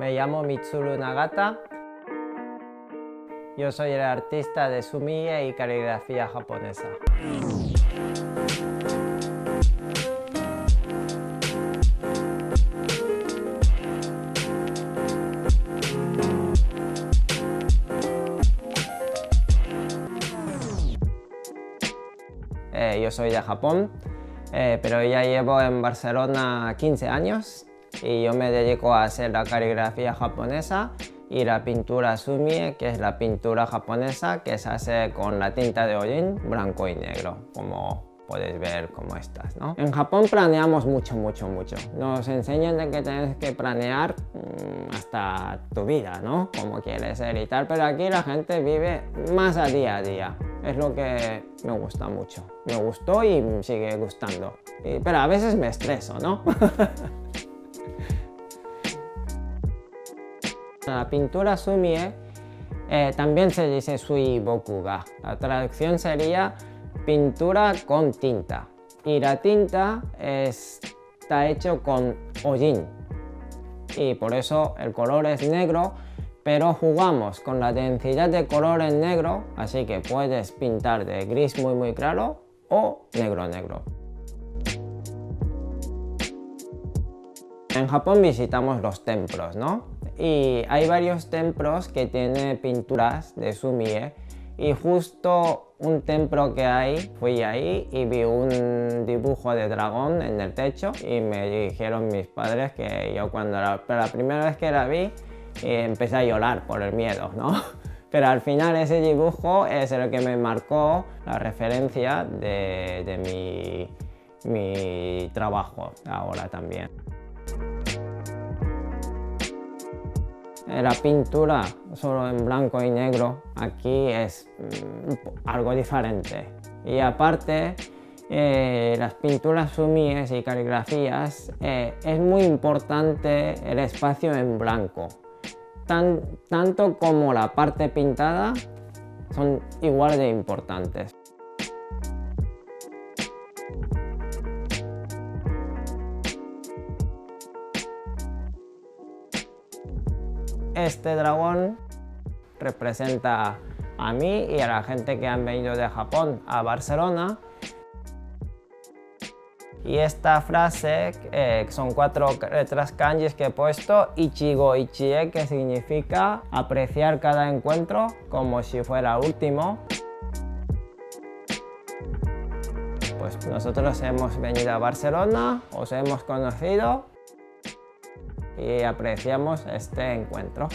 Me llamo Mitsuru Nagata. Yo soy el artista de sumie y caligrafía japonesa. Eh, yo soy de Japón, eh, pero ya llevo en Barcelona 15 años y yo me dedico a hacer la caligrafía japonesa y la pintura sumie, que es la pintura japonesa que se hace con la tinta de hollín blanco y negro, como puedes ver como estas, ¿no? En Japón planeamos mucho, mucho, mucho. Nos enseñan de que tienes que planear mm, hasta tu vida, ¿no? Como quieres ser y tal, pero aquí la gente vive más a día a día. Es lo que me gusta mucho. Me gustó y sigue gustando. pero a veces me estreso, ¿no? La pintura sumie eh, también se dice sui bokuga. La traducción sería pintura con tinta. Y la tinta está hecho con hollín. Y por eso el color es negro, pero jugamos con la densidad de color en negro, así que puedes pintar de gris muy muy claro o negro negro. En Japón visitamos los templos, ¿no? Y hay varios templos que tienen pinturas de sumie y justo un templo que hay, fui ahí y vi un dibujo de dragón en el techo y me dijeron mis padres que yo cuando la, la primera vez que la vi eh, empecé a llorar por el miedo, ¿no? Pero al final ese dibujo es el que me marcó la referencia de, de mi, mi trabajo ahora también. La pintura solo en blanco y negro aquí es mm, algo diferente. Y aparte, eh, las pinturas sumies y caligrafías eh, es muy importante el espacio en blanco. tanto como la parte pintada son igual de importantes. Este dragón representa a mí y a la gente que han venido de Japón a Barcelona. Y esta frase, eh, son cuatro letras kanjis que he puesto, Ichigo Ichie, que significa apreciar cada encuentro como si fuera último. Pues nosotros hemos venido a Barcelona, os hemos conocido y apreciamos este encuentro.